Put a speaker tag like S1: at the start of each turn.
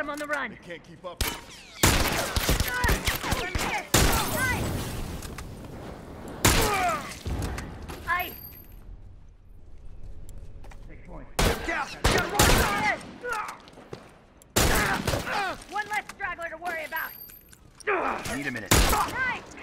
S1: Got him on the run.
S2: They Can't keep up.
S1: I. One less straggler to worry about.
S3: I need a minute.
S1: Nice.